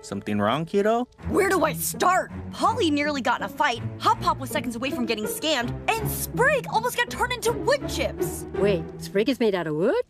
Something wrong, kiddo? Where do I start? Polly nearly got in a fight, Hop Pop was seconds away from getting scammed, and Sprig almost got turned into wood chips. Wait, Sprig is made out of wood?